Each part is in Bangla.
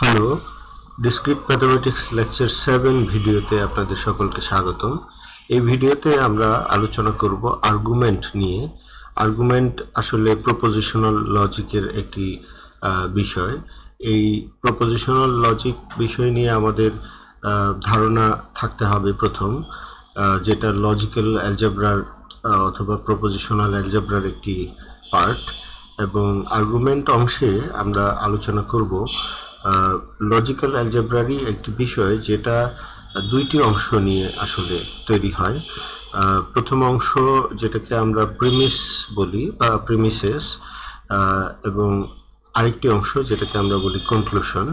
Hello discrete mathematics lecture seven ভিডিওতে আপনাদের সকলকে স্বাগতম। এই ভিডিওতে আমরা আলোচনা করব আর্গুমেন্ট নিয়ে। আর্গুমেন্ট আসলে প্রপোজিশনাল লজিকের একটি বিষয়। এই প্রপোজিশনাল লজিক বিষয় নিয়ে আমাদের ধারণা থাকতে হবে প্রথম যেটা লজিক্যাল অ্যালজাব্রার অথবা প্রপোজিশনাল অ্যালজাব্রার একটি পার্ট এবং আর্গুমেন্ট অংশে আমরা আলোচনা করব লজিক্যাল অ্যালজেব্রারই একটি বিষয় যেটা দুইটি অংশ নিয়ে আসলে তৈরি হয়। প্রথম অংশ যেটাকে আমরা প্রিমিস বলি বা প্রিমিসেস এবং আরেকটি অংশ যেটাকে আমরা বলি কনক্লুশন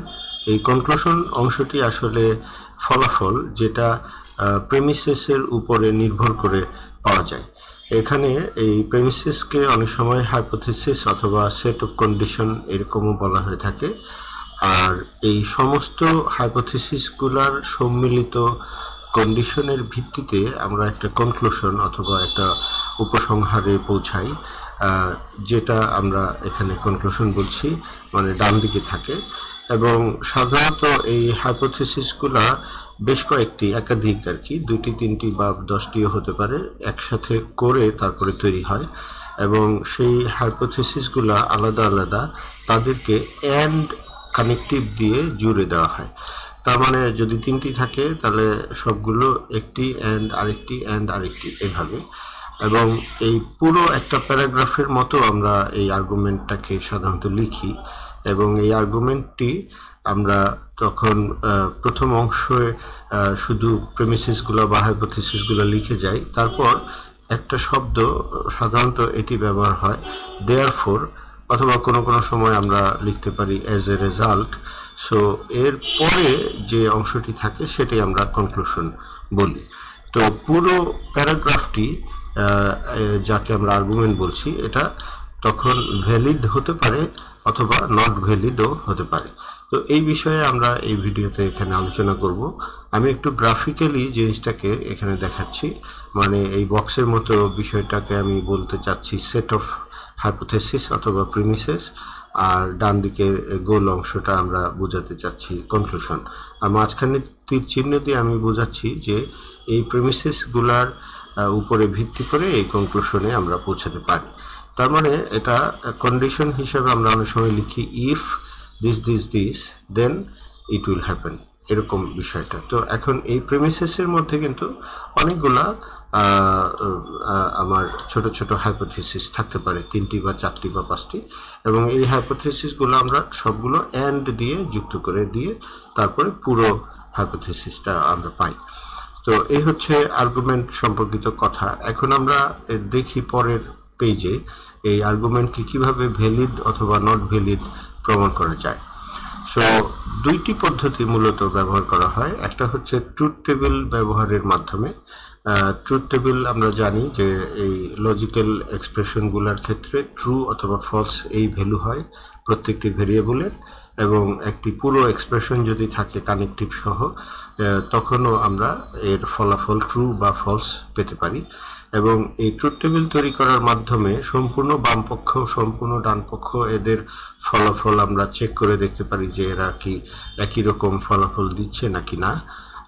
এই কনক্লুশন অংশটি আসলে ফলাফল যেটা প্রেমিসেসের উপরে নির্ভর করে পাওয়া যায়। এখানে এই প্রেমিসেসকে অনেক সময় হাইপোথেসিস অথবা সেট অফ কন্ডিশন এরকমও বলা হয়ে থাকে। আর এই সমস্ত হাইপোথিসিসগুলার সম্মিলিত কন্ডিশনের ভিত্তিতে আমরা একটা কনক্লুশন অথবা একটা উপসংহারে পৌঁছাই যেটা আমরা এখানে কনক্লুশন বলছি মানে ডান দিকে থাকে। এবং সাধারণত এই হাইপোথিসিসগুলা বেশ কয়েকটি, একাধিক আর কি, দুইটি, তিনটি বা দশটিও হতে পারে, একসাথে করে তারপরে তৈরি হয়। এবং সেই হাইপোথিসিসগুলা আলাদা আলাদা তাদেরকে অ্যান্ড কানেকটিভ দিয়ে জুড়ে দেওয়া হয়। তার মানে যদি তিনটি থাকে, তাহলে সবগুলো একটি অ্যান্ড আরেকটি অ্যান্ড আরেকটি এভাবে। এবং এই পুরো একটা প্যারাগ্রাফের মতো আমরা এই আর্গুমেন্টটাকে সাধারণত লিখি। এবং এই আর্গুমেন্টটি আমরা তখন প্রথম অংশে শুধু প্রেমিসিসগুলো বা হাইপোথিসিসগুলো লিখে যাই। তারপর একটা শব্দ, সাধারণত এটি ব্যবহার হয় দেয়ার ফোর অথবা কোনো কোনো সময় আমরা লিখতে পারি অ্যাজ এ রেজাল্ট সো এর পরে যে অংশটি থাকে সেটাই আমরা কনক্লুশন বলি। তো পুরো প্যারাগ্রাফটি যাকে আমরা আর্গুমেন্ট বলছি, এটা তখন ভ্যালিড হতে পারে অথবা নট ভ্যালিডও হতে পারে। তো এই বিষয়ে আমরা এই ভিডিওতে এখানে আলোচনা করব। আমি একটু গ্রাফিক্যালি জিনিসটাকে এখানে দেখাচ্ছি। মানে এই বক্সের মতো বিষয়টাকে আমি বলতে চাচ্ছি সেট অফ হাইপোথেসিস অথবা প্রিমিসেস আর ডান দিকের গোল অংশটা আমরা বোঝাতে চাচ্ছি কনক্লুশন আর মাঝখানে তীর চিহ্ন দিয়ে আমি বোঝাচ্ছি যে এই প্রিমিসেসগুলার উপরে ভিত্তি করে এই কনক্লুশনে আমরা পৌঁছাতে পারি। তার মানে এটা কন্ডিশন হিসেবে আমরা অনেক সময় লিখি if this this this then it will happen এরকম বিষয়টা। তো এখন এই প্রেমিসেসের মধ্যে কিন্তু অনেকগুলা আমার ছোট ছোট হাইপোথিসিস থাকতে পারে, তিনটি বা চারটি বা পাঁচটি। এবং এই হাইপোথিসিসগুলো আমরা সবগুলো অ্যান্ড দিয়ে যুক্ত করে দিয়ে তারপরে পুরো হাইপোথিসিসটা আমরা পাই। তো এই হচ্ছে আর্গুমেন্ট সম্পর্কিত কথা। এখন আমরা দেখি পরের পেজে এই আর্গুমেন্টকে কীভাবে ভ্যালিড অথবা নট ভ্যালিড প্রমাণ করা যায়। সো দুইটি পদ্ধতি মূলত ব্যবহার করা হয়। একটা হচ্ছে ট্রুথ টেবিল ব্যবহারের মাধ্যমে। ট্রুথ টেবিল আমরা জানি যে এই লজিক্যাল এক্সপ্রেশনগুলোর ক্ষেত্রে ট্রু অথবা ফলস এই ভ্যালু হয় প্রত্যেকটি ভেরিয়েবলের এবং একটি পুরো এক্সপ্রেশন যদি থাকে কানেকটিভ সহ তখনও আমরা এর ফলাফল ট্রু বা ফলস পেতে পারি। এবং এই ট্রুথ টেবিল তৈরি করার মাধ্যমে সম্পূর্ণ বামপক্ষ সম্পূর্ণ ডানপক্ষ এদের ফলাফল আমরা চেক করে দেখতে পারি যে এরা কি একই রকম ফলাফল দিচ্ছে নাকি না।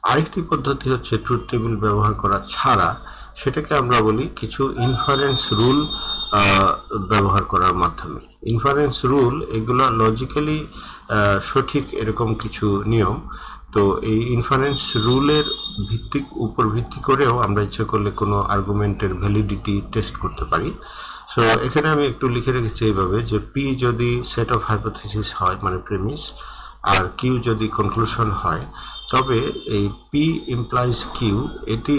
আরেকটি পদ্ধতি হচ্ছে ট্রুথ টেবিল ব্যবহার করা ছাড়া, সেটাকে আমরা বলি কিছু ইনফারেন্স রুল ব্যবহার করার মাধ্যমে। ইনফারেন্স রুল এগুলো লজিক্যালি সঠিক এরকম কিছু নিয়ম। তো এই ইনফারেন্স রুলের ভিত্তিক উপর ভিত্তি করেও আমরা ইচ্ছে করলে কোনো আর্গুমেন্টের ভ্যালিডিটি টেস্ট করতে পারি। সো এখানে আমি একটু লিখে রেখেছি এইভাবে যে পি যদি সেট অফ হাইপোথিসিস হয় মানে প্রেমিস আর কিউ যদি কনক্লুশন হয় তবে এই পি ইমপ্লাইজ কিউ এটি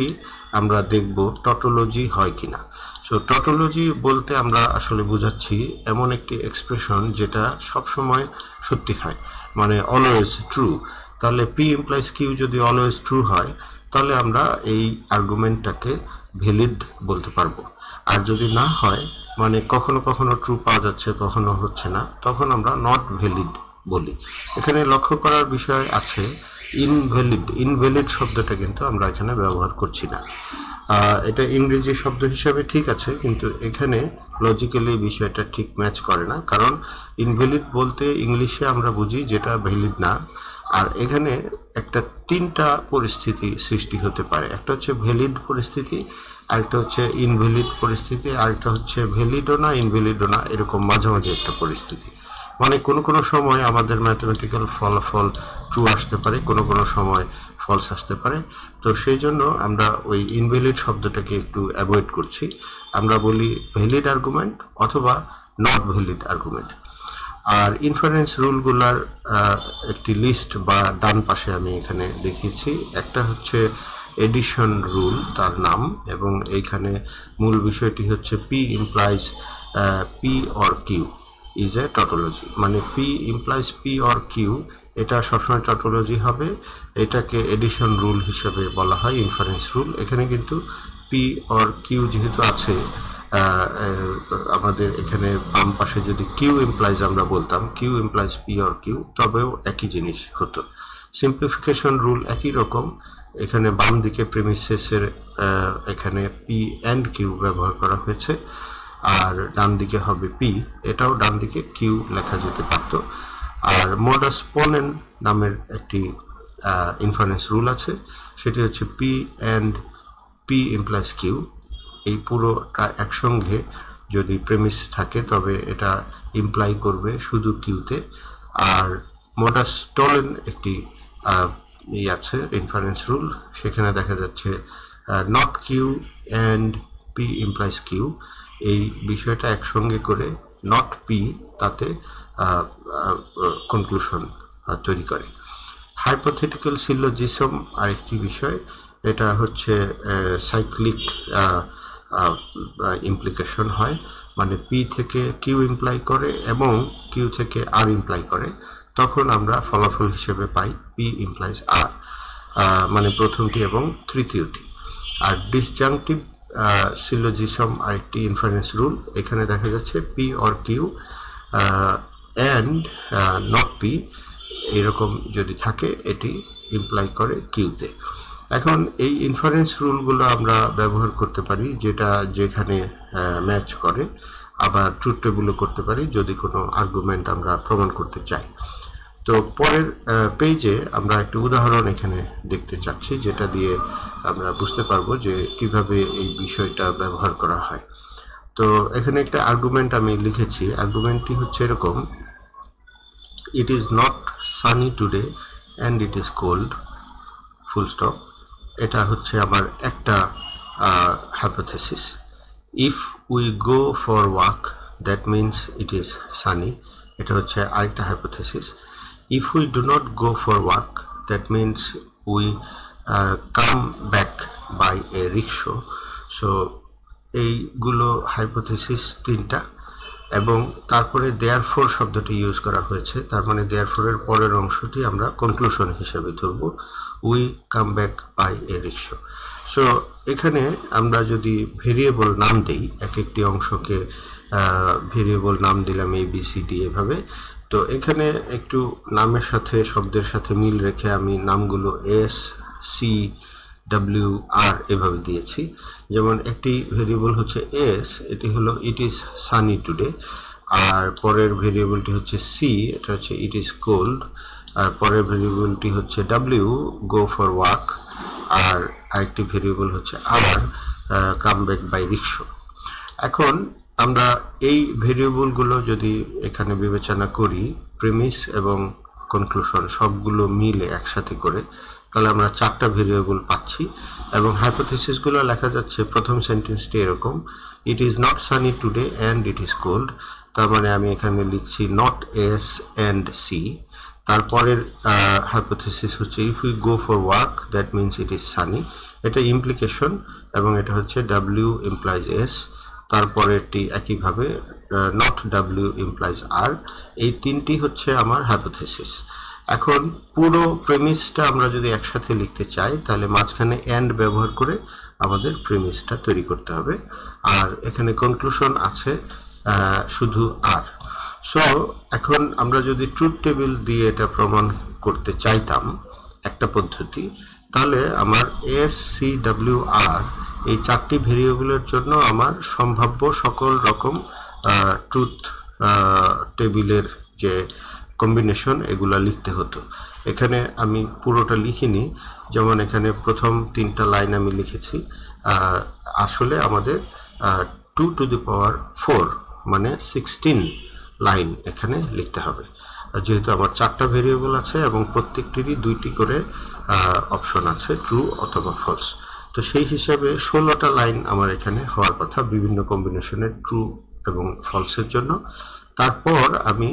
আমরা দেখব টটোলজি হয় কিনা। সো টটোলজি বলতে আমরা আসলে বোঝাচ্ছি এমন একটি এক্সপ্রেশন যেটা সবসময় সত্যি হয় মানে অলওয়েজ ট্রু তাহলে পি ইমপ্লাইজ কিউ যদি অলওয়েজ ট্রু হয়, তাহলে আমরা এই আর্গুমেন্টটাকে ভ্যালিড বলতে পারব। আর যদি না হয় মানে কখনো কখনো ট্রু পাওয়া যাচ্ছে, কখনো হচ্ছে না, তখন আমরা নট ভ্যালিড বলি। এখানে লক্ষ্য করার বিষয় আছে ইনভ্যালিড ইনভ্যালিড শব্দটা কিন্তু আমরা এখানে ব্যবহার করছি না। এটা ইংরেজি শব্দ হিসাবে ঠিক আছে, কিন্তু এখানে লজিক্যালি বিষয়টা ঠিক ম্যাচ করে না, কারণ ইনভ্যালিড বলতে ইংলিশে আমরা বুঝি যেটা ভ্যালিড না, আর এখানে একটা তিনটা পরিস্থিতি সৃষ্টি হতে পারে। একটা হচ্ছে ভ্যালিড পরিস্থিতি, আরেকটা হচ্ছে ইনভ্যালিড পরিস্থিতি, আরেকটা হচ্ছে ভ্যালিডও না ইনভ্যালিডও না, এরকম মাঝামাঝি একটা পরিস্থিতি। মানে কোনো কোনো সময় আমাদের ম্যাথমেটিক্যাল ফলাফল ট্রু আসতে পারে, কোনো কোনো সময় ফলস আসতে পারে। তো সেই জন্য আমরা ওই ইনভ্যালিড শব্দটাকে একটু অ্যাভয়েড করছি। আমরা বলি ভ্যালিড আর্গুমেন্ট অথবা নট ভ্যালিড আর্গুমেন্ট আর ইনফারেন্স রুলগুলার একটি লিস্ট বা ডান পাশে আমি এখানে দেখিয়েছি। একটা হচ্ছে এডিশন রুল তার নাম এবং এইখানে মূল বিষয়টি হচ্ছে P implies P or Q is a tautology মানে P implies P or Q এটা সবসময় টটোলজি হবে, এটাকে এডিশন রুল হিসেবে বলা হয় ইনফারেন্স রুল এখানে কিন্তু পি অর কিউ যেহেতু আছে আমাদের এখানে বাম পাশে যদি কিউ ইমপ্লাইজ আমরা বলতাম Q implies P or Q তবেও একই জিনিস হতো। সিম্পলিফিকেশন রুল একই রকম, এখানে বাম দিকে প্রেমিসেসের এখানে পি অ্যান্ড কিউ ব্যবহার করা হয়েছে। আর ডান দিকে হবে পি এটাও ডান দিকে কিউ লেখা যেতে পারত। আর মোডাস পোনেন নামের একটি ইনফারেন্স রুল আছে, সেটি হচ্ছে P and P implies Q এই পুরোটা একসঙ্গে যদি প্রেমিস থাকে, তবে এটা ইমপ্লাই করবে শুধু কিউতে আর মোডাস টোলেন একটি ই আছে ইনফারেন্স রুল সেখানে দেখা যাচ্ছে not Q and P implies Q এই বিষয়টা একসঙ্গে করে নট পি তাতে কনক্লুশন তৈরি করে। হাইপোথেটিক্যাল সিলোজিসম আরেকটি বিষয়, এটা হচ্ছে সাইক্লিক ইমপ্লিকেশন হয় মানে পি থেকে কিউ ইমপ্লাই করে এবং কিউ থেকে আর ইমপ্লাই করে, তখন আমরা ফলাফল হিসেবে পাই পি ইমপ্লাইজ আর মানে প্রথমটি এবং তৃতীয়টি। আর ডিসজাংটিভ সিলোজিসম আরেকটি ইনফারেন্স রুল এখানে দেখা যাচ্ছে P or Q and not P এরকম যদি থাকে, এটি ইমপ্লাই করে কিউতে এখন এই ইনফারেন্স রুলগুলো আমরা ব্যবহার করতে পারি, যেটা যেখানে ম্যাচ করে, আবার ট্রুথ টেবিলও করতে পারি, যদি কোনো আর্গুমেন্ট আমরা প্রমাণ করতে চাই। তো পরের পেজে আমরা একটি উদাহরণ এখানে দেখতে চাচ্ছি, যেটা দিয়ে আমরা বুঝতে পারব যে কীভাবে এই বিষয়টা ব্যবহার করা হয়। তো এখানে একটা আর্গুমেন্ট আমি লিখেছি। আর্গুমেন্টটি হচ্ছে এরকম it is not sunny today and it is cold full stop এটা হচ্ছে আমার একটা hypothesis if we go for walk that means it is sunny এটা হচ্ছে আরেকটা hypothesis if we do not go for walk that means we come back by a rickshaw so এইগুলো হাইপোথেসিস তিনটা এবং তারপরে দেয়ার ফোর শব্দটি ইউজ করা হয়েছে। তার মানে দেয়ার ফোরের পরের অংশটি আমরা কনক্লুশন হিসেবে ধরব। We come back by a rickshaw so এখানে আমরা যদি ভেরিয়েবল নাম দেই, এক একটি অংশকে ভেরিয়েবল নাম দিলাম এ বি সি ডি এভাবে তো এখানে একটু নামের সাথে, শব্দের সাথে মিল রেখে আমি নামগুলো এস, সি, ডাব্লিউ, আর এভাবে দিয়েছি। যেমন একটি ভেরিয়েবল হচ্ছে এস, এটি হলো ইট ইজ সানি টুডে আর পরের ভেরিয়েবলটি হচ্ছে সি, এটা হচ্ছে ইট ইজ কোল্ড আর পরের ভেরিয়েবলটি হচ্ছে ডাব্লিউ গো ফর ওয়াক আর আরেকটি ভেরিয়েবল হচ্ছে আর কাম ব্যাক বাই রিক্সো এখন আমরা এই ভেরিয়েবলগুলো যদি এখানে বিবেচনা করি প্রেমিস এবং কনক্লুশন সবগুলো মিলে একসাথে করে, তাহলে আমরা চারটা ভেরিয়েবল পাচ্ছি এবং হাইপোথেসিসগুলো লেখা যাচ্ছে প্রথম সেন্টেন্সটি এরকম it is not sunny today and it is cold তার মানে আমি এখানে লিখছি নট এস অ্যান্ড সি তারপরের হাইপোথেসিস হচ্ছে if you go for work that means it is sunny এটা ইমপ্লিকেশন এবং এটা হচ্ছে ডাব্লিউ ইমপ্লাইজ এস তারপরেরটি একইভাবে নট ডাব্লিউ ইমপ্লাইজ আর এই তিনটি হচ্ছে আমার হাইপোথেসিস এখন পুরো প্রেমিসটা আমরা যদি একসাথে লিখতে চাই, তাহলে মাঝখানে অ্যান্ড ব্যবহার করে আমাদের প্রেমিসটা তৈরি করতে হবে। আর এখানে কনক্লুশন আছে শুধু আর সো এখন আমরা যদি ট্রুথ টেবিল দিয়ে এটা প্রমাণ করতে চাইতাম একটা পদ্ধতি, তাহলে আমার এস সি ডাব্লিউ আর এই চারটি ভেরিয়েবলের জন্য আমার সম্ভাব্য সকল রকম ট্রুথ টেবিলের যে কম্বিনেশন এগুলা লিখতে হতো। এখানে আমি পুরোটা লিখিনি, যেমন এখানে প্রথম তিনটা লাইন আমি লিখেছি। আসলে আমাদের two to the power four মানে সিক্সটিন লাইন এখানে লিখতে হবে। যেহেতু আমার চারটা ভেরিয়েবল আছে এবং প্রত্যেকটিরই দুইটি করে অপশন আছে ট্রু অথবা ফলস তো সেই হিসাবে ষোলোটা লাইন আমার এখানে হওয়ার কথা, বিভিন্ন কম্বিনেশনের ট্রু এবং ফলসের জন্য। তারপর আমি,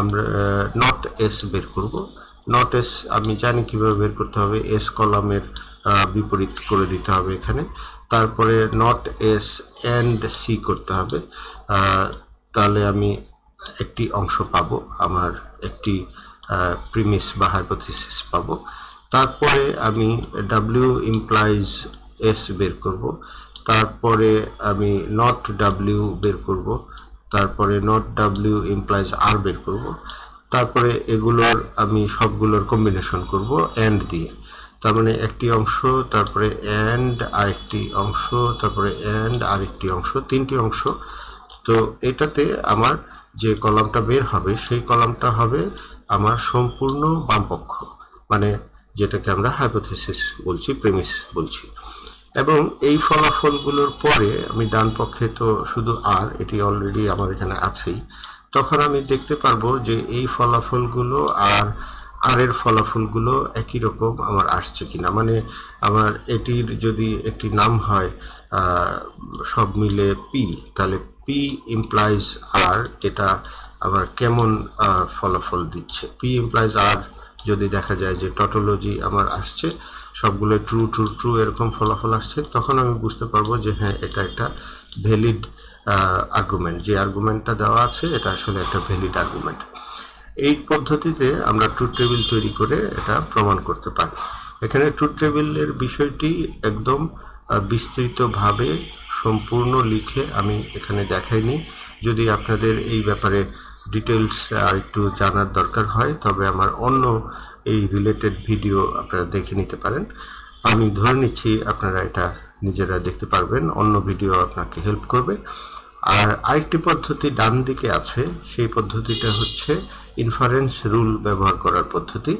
আমরা নট এস বের করব। নট এস আমি জানি কীভাবে বের করতে হবে। এস কলামের বিপরীত করে দিতে হবে এখানে। তারপরে নট এস অ্যান্ড সি করতে হবে। তাহলে আমি একটি অংশ পাবো, আমার একটি প্রিমিস বা হাইপোথিসিস পাবো। তারপরে আমি ডাব্লিউ ইমপ্লাইজ এস বের করব। তারপরে আমি নট ডাব্লিউ বের করব। তারপরে নট ডাব্লিউ ইমপ্লাইজ আর বের করব। তারপরে এগুলোর আমি সবগুলোর কম্বিনেশন করব অ্যান্ড দিয়ে। তার মানে একটি অংশ, তারপরে অ্যান্ড আরেকটি অংশ, তারপরে অ্যান্ড আরেকটি অংশ, তিনটি অংশ। তো এটাতে আমার যে কলামটা বের হবে, সেই কলামটা হবে আমার সম্পূর্ণ বামপক্ষ। মানে যেটাকে আমরা হাইপোথিসিস বলছি প্রেমিস বলছি। এবং এই ফলাফলগুলোর পরে আমি ডান পক্ষে তো শুধু আর, এটি অলরেডি আমার এখানে আছেই। তখন আমি দেখতে পারব যে এই ফলাফলগুলো আর আর এর ফলাফলগুলো একই রকম আমার আসছে কিনা। মানে আমার এটির যদি একটি নাম হয় সব মিলে পি তাহলে পি ইমপ্লাইজ আর এটা আবার কেমন ফলাফল দিচ্ছে? পি ইমপ্লাইজ আর যদি দেখা যায় যে টটোলজি আমার আসছে সবগুলো ট্রু ট্রু ট্রু এরকম ফলাফল আসছে, তখন আমি বুঝতে পারব যে হ্যাঁ এটা একটা ভ্যালিড আর্গুমেন্ট যে আর্গুমেন্টটা দেওয়া আছে, এটা আসলে একটা ভ্যালিড আর্গুমেন্ট এই পদ্ধতিতে আমরা ট্রুথ টেবিল তৈরি করে এটা প্রমাণ করতে পারি। এখানে ট্রুথ টেবিলের বিষয়টি একদম বিস্তৃতভাবে সম্পূর্ণ লিখে আমি এখানে দেখাইনি। যদি আপনাদের এই ব্যাপারে ডিটেলস আর একটু জানার দরকার হয়, তবে আমার অন্য এই রিলেটেড ভিডিও আপনারা দেখে নিতে পারেন। আমি ধরে নিচ্ছি আপনারা এটা নিজেরা দেখতে পারবেন, অন্য ভিডিও আপনাকে হেল্প করবে। আর আরেকটি পদ্ধতি ডান দিকে আছে, সেই পদ্ধতিটা হচ্ছে ইনফারেন্স রুল ব্যবহার করার পদ্ধতি।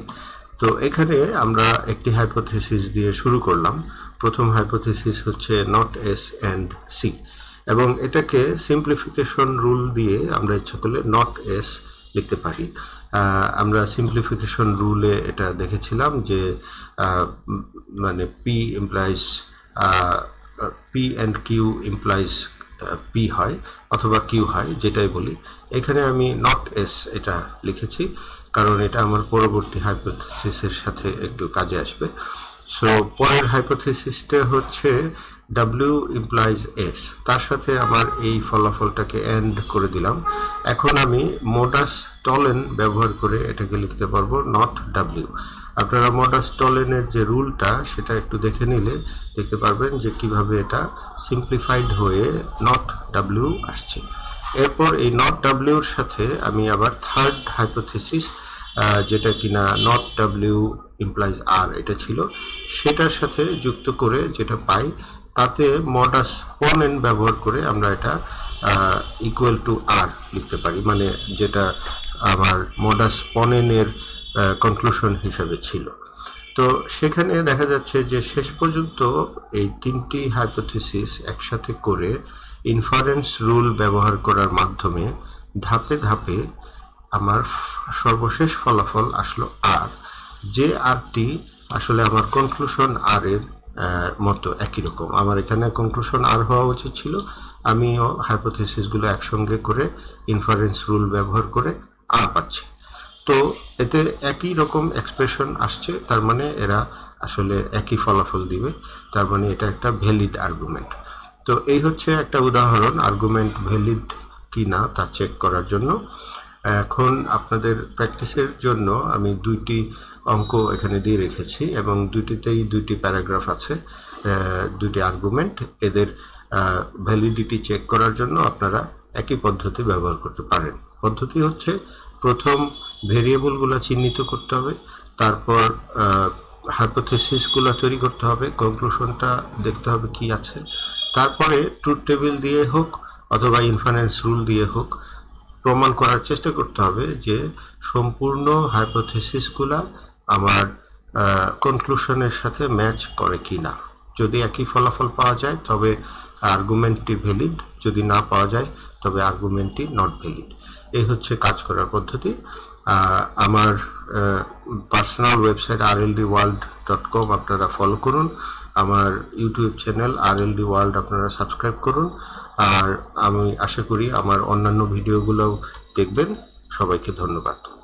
তো এখানে আমরা একটি হাইপোথেসিস দিয়ে শুরু করলাম। প্রথম হাইপোথেসিস হচ্ছে নট এস অ্যান্ড সি এবং এটাকে সিম্পলিফিকেশন রুল দিয়ে আমরা ইচ্ছা করলে নট এস লিখতে পারি। আমরা সিম্পলিফিকেশন রুলে এটা দেখেছিলাম যে মানে P implies P and Q implies P হয় অথবা কিউ হয়, যেটাই বলি। এখানে আমি নট এস এটা লিখেছি, কারণ এটা আমার পরবর্তী হাইপোথিসিসের সাথে একটু কাজে আসবে। সো পরের হাইপোথিসিসটা হচ্ছে ডাব্লিউ ইমপ্লাইজ এস তার সাথে আমার এই ফলাফলটাকে এন্ড করে দিলাম। এখন আমি মোডাস টলেন ব্যবহার করে এটাকে লিখতে পারব নট ডাব্লিউ আপনারা মোডাস টলেনের যে রুলটা, সেটা একটু দেখে নিলে দেখতে পারবেন যে কীভাবে এটা সিম্পলিফাইড হয়ে নট ডাব্লিউ আসছে। এরপর এই নট ডাব্লিউর সাথে আমি আবার থার্ড হাইপোথিসিস যেটা কিনা নট ডাব্লিউ ইমপ্লাইজ আর এটা ছিল। সেটার সাথে যুক্ত করে যেটা পাই, তাতে মডাস পনেন ব্যবহার করে আমরা এটা ইকুয়াল টু আর লিখতে পারি। মানে যেটা আমার মডাস পনেনের কনক্লুশন হিসাবে ছিল। তো সেখানে দেখা যাচ্ছে যে শেষ পর্যন্ত এই তিনটি হাইপোথিসিস একসাথে করে ইনফারেন্স রুল ব্যবহার করার মাধ্যমে ধাপে ধাপে আমার সর্বশেষ ফলাফল আসলো আর যে আরটি আসলে আমার কনক্লুশন আর এর মতো একই রকম। আমার এখানে কনক্লুশন আর হওয়া উচিত ছিল। আমিও হাইপোথেসিসগুলো একসঙ্গে করে ইনফারেন্স রুল ব্যবহার করে আর পাচ্ছি। তো এতে একই রকম এক্সপ্রেশন আসছে, তার মানে এরা আসলে একই ফলাফল দিবে। তার মানে এটা একটা ভ্যালিড আর্গুমেন্ট তো এই হচ্ছে একটা উদাহরণ আর্গুমেন্ট ভ্যালিড কি না তা চেক করার জন্য। এখন আপনাদের প্র্যাকটিসের জন্য আমি দুইটি অঙ্ক এখানে দিয়ে রেখেছি এবং দুইটিতেই দুইটি প্যারাগ্রাফ আছে দুইটি আর্গুমেন্ট এদের ভ্যালিডিটি চেক করার জন্য আপনারা একই পদ্ধতি ব্যবহার করতে পারেন। পদ্ধতি হচ্ছে প্রথম ভেরিয়েবলগুলো চিহ্নিত করতে হবে, তারপর হাইপোথেসিসগুলো তৈরি করতে হবে কনক্লুশনটা দেখতে হবে কি আছে। তারপরে ট্রুথ টেবিল দিয়ে হোক অথবা ইনফারেন্স রুল দিয়ে হোক প্রমাণ করার চেষ্টা করতে হবে যে সম্পূর্ণ হাইপোথেসিসগুলা আমার কনক্লুশনের সাথে ম্যাচ করে কি না যদি একই ফলাফল পাওয়া যায়, তবে আর্গুমেন্টটি ভ্যালিড যদি না পাওয়া যায়, তবে আর্গুমেন্টটি নট ভ্যালিড এই হচ্ছে কাজ করার পদ্ধতি। আমার personal website R L D world dot com আপনারা ফলো করুন। আমার YouTube channel R L D world আপনারা সাবস্ক্রাইব করুন। আর আমি আশা করি আমার অন্যান্য ভিডিওগুলোও দেখবেন। সবাইকে ধন্যবাদ।